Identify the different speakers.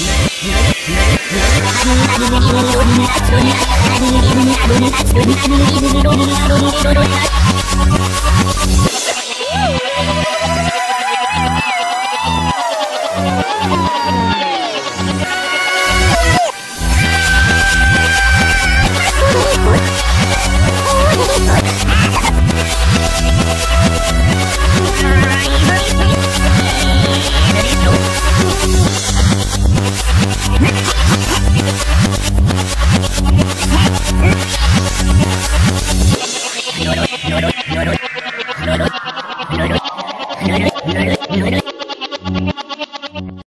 Speaker 1: Yeah.
Speaker 2: No, no, no,